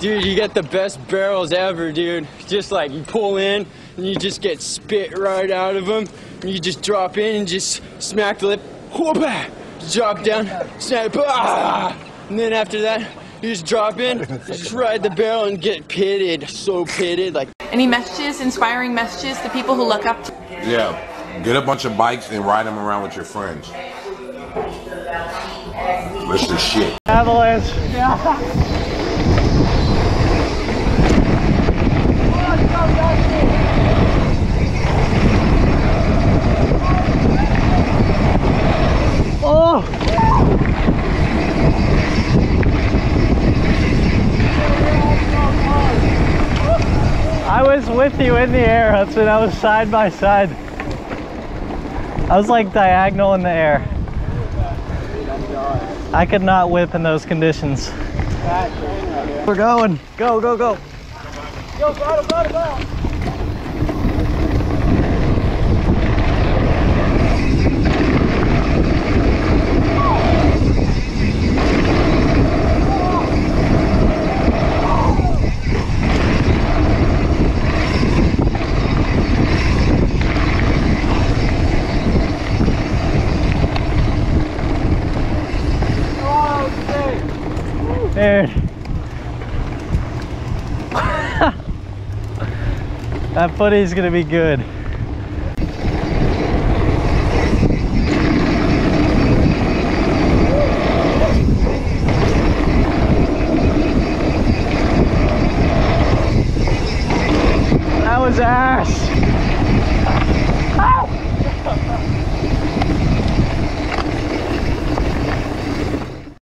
Dude, you get the best barrels ever, dude. Just like you pull in and you just get spit right out of them. And you just drop in and just smack the lip. Whoop! Drop down, snap, ah! And then after that, you just drop in, just ride the barrel and get pitted. So pitted, like. Any messages, inspiring messages to people who look up to Yeah. Get a bunch of bikes and ride them around with your friends. That's the shit. Avalanche. Oh! I was with you in the air, Hudson. I was side by side. I was like diagonal in the air. I could not whip in those conditions. We're going. Go, go, go. Dude. that footy's gonna be good. That was ass.